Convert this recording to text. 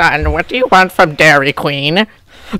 son, what do you want from Dairy Queen?